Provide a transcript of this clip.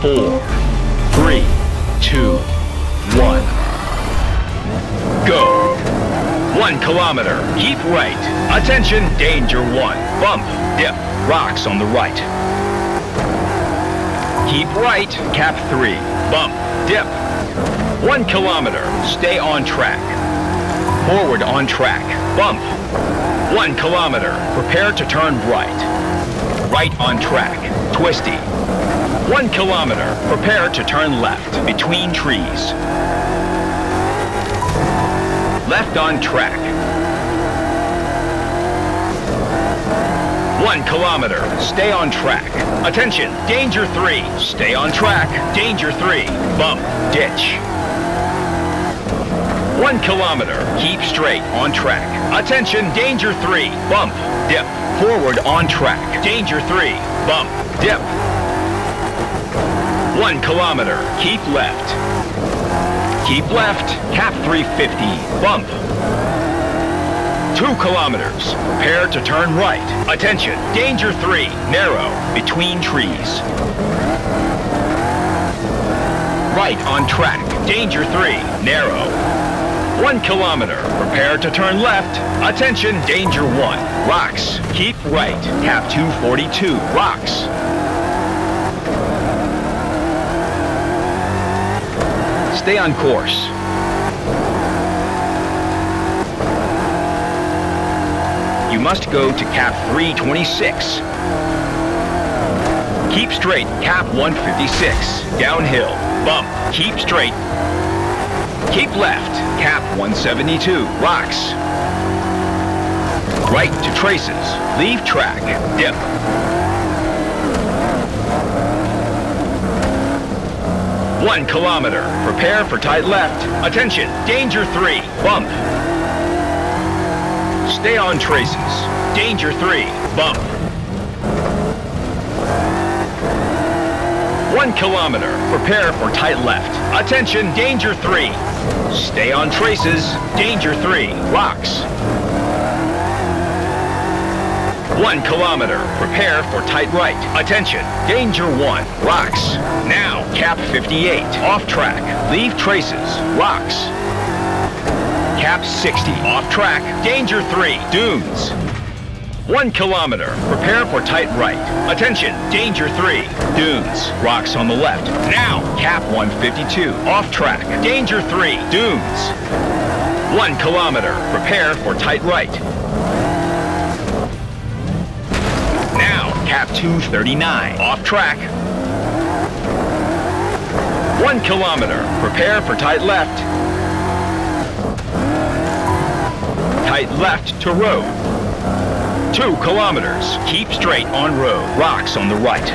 four, three, two, one. Go. One kilometer. Keep right. Attention, danger one. Bump, dip, rocks on the right. Keep right. Cap three. Bump, dip. One kilometer. Stay on track. Forward on track. Bump. One kilometer. Prepare to turn right. Right on track. Twisty. One kilometer. Prepare to turn left. Between trees. Left on track. One kilometer. Stay on track. Attention. Danger three. Stay on track. Danger three. Bump. Ditch. One kilometer. Keep straight on track. Attention. Danger three. Bump. Dip. Forward on track. Danger three. Bump. Dip. One kilometer. Keep left. Keep left. Cap 350. Bump. Two kilometers. Prepare to turn right. Attention. Danger three. Narrow. Between trees. Right on track. Danger three. Narrow. One kilometer. Prepare to turn left. Attention. Danger one. Rocks. Keep right. Cap 242. Rocks. Stay on course. You must go to cap 326. Keep straight, cap 156. Downhill, bump, keep straight. Keep left, cap 172. Rocks. Right to traces. Leave track, dip. One kilometer. Prepare for tight left. Attention, danger three. Bump. Stay on traces. Danger three. Bump. One kilometer. Prepare for tight left. Attention, danger three. Stay on traces. Danger three. Rocks. One kilometer. Prepare for tight right. Attention. Danger one. Rocks. Now, cap 58. Off track. Leave traces. Rocks. Cap 60. Off track. Danger three. Dunes. One kilometer. Prepare for tight right. Attention. Danger three. Dunes. Rocks on the left. Now, cap 152. Off track. Danger three. Dunes. One kilometer. Prepare for tight right. Cap 239. Off track. One kilometer. Prepare for tight left. Tight left to road. Two kilometers. Keep straight on road. Rocks on the right.